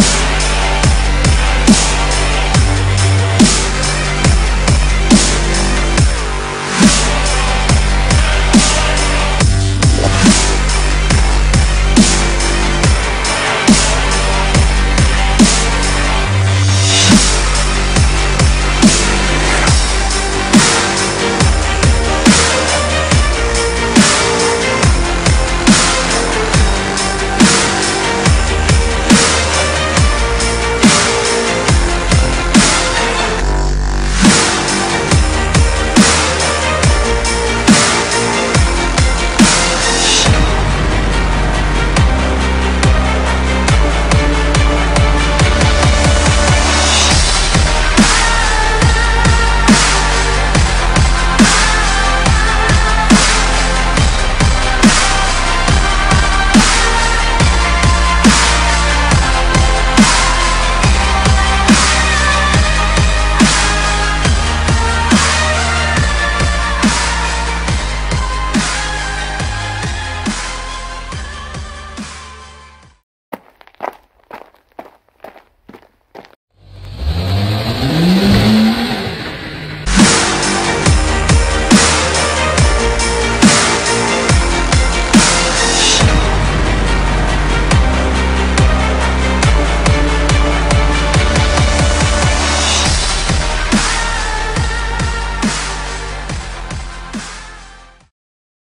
Peace.